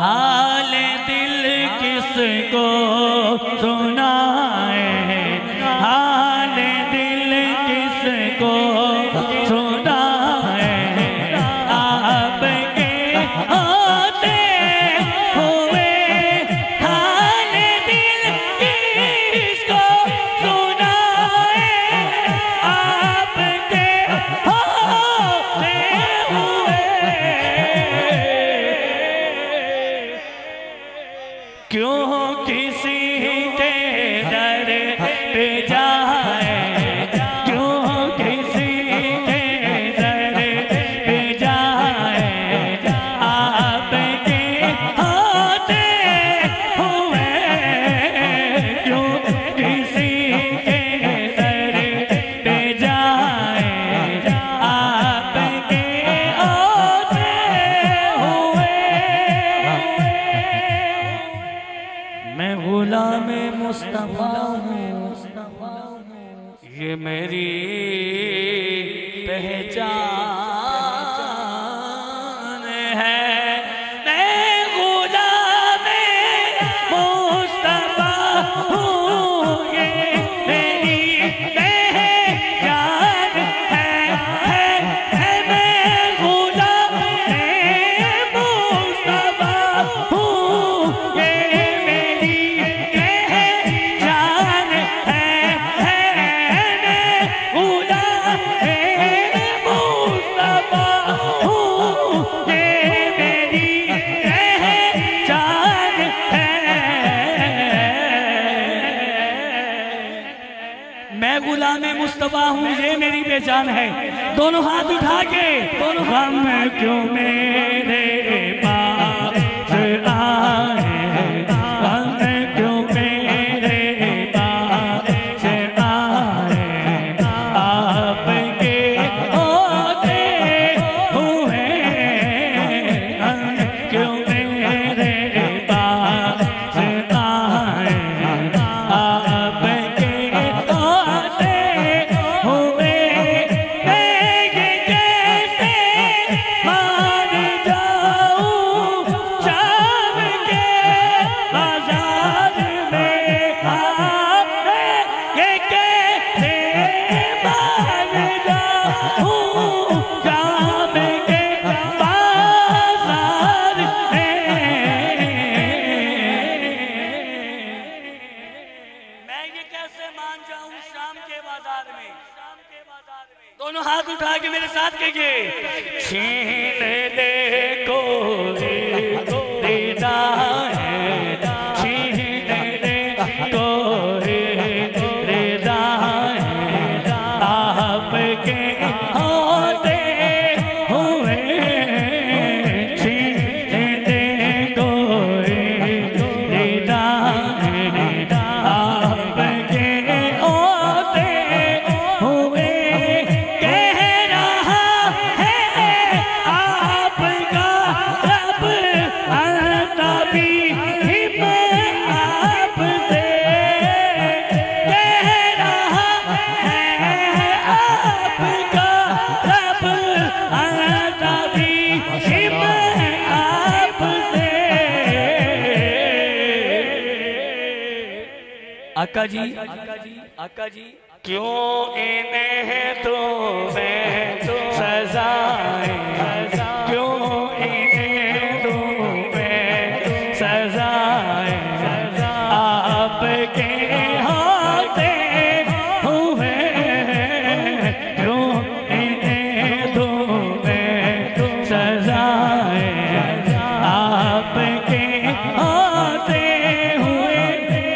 हाल दिल किसको सुना क्यों किसी ये मेरी पहचान है। तबाह हूँ ये मेरी पहचान है। दोनों हाथ उठा के दोनों हम क्यों मेरे ये कैसे मान जाऊँ शाम के बाज़ार में? दोनों हाथ उठा के मेरे साथ कहिए, छीन ले आका जी आका जी आका जी क्यों इन्हें तो मैं